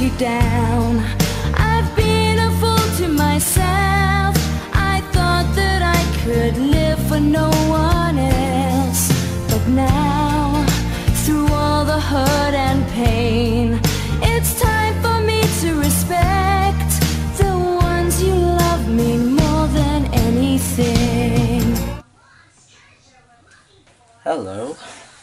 you down. I've been a fool to myself. I thought that I could live for no one else. But now, through all the hurt and pain, it's time for me to respect the ones you love me more than anything. Hello,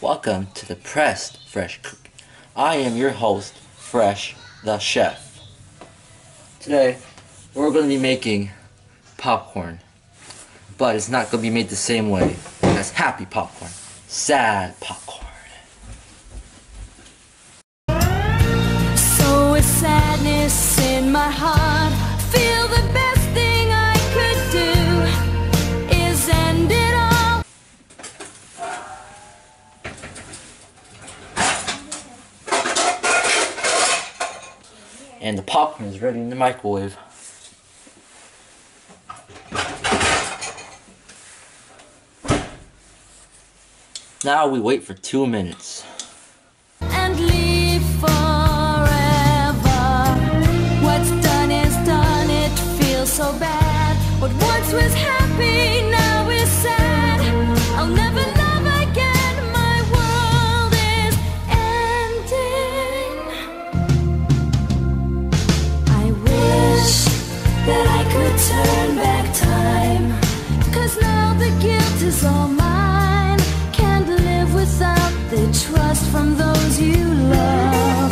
welcome to the Pressed Fresh Cook. I am your host, Fresh the Chef. Today, we're going to be making popcorn, but it's not going to be made the same way as happy popcorn. Sad popcorn. My heart, And the popcorn is ready in the microwave. Now we wait for two minutes. All mine. Can't live without the trust from those you love.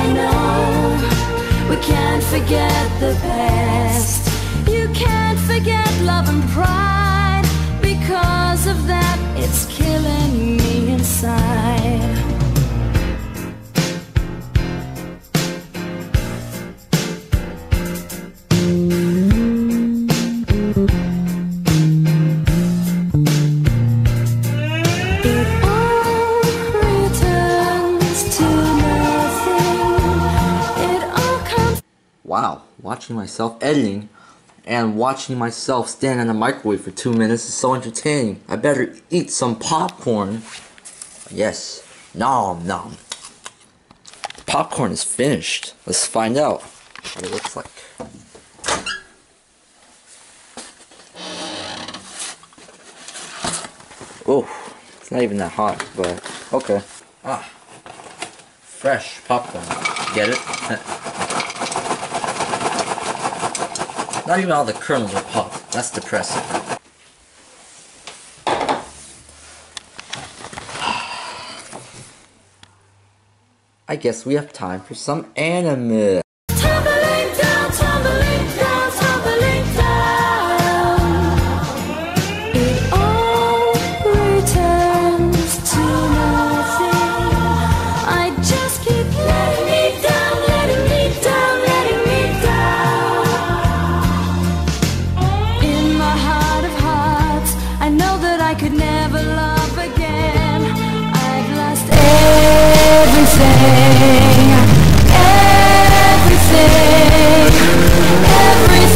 I know we can't forget the past. You can't forget love and pride. Because of that, it's killing me Wow, watching myself editing and watching myself stand in the microwave for two minutes is so entertaining. I better eat some popcorn. Yes, nom nom. The Popcorn is finished. Let's find out what it looks like. Oh, it's not even that hot, but okay. Ah, fresh popcorn. Get it? Not even all the kernels are popped. That's depressing. I guess we have time for some anime.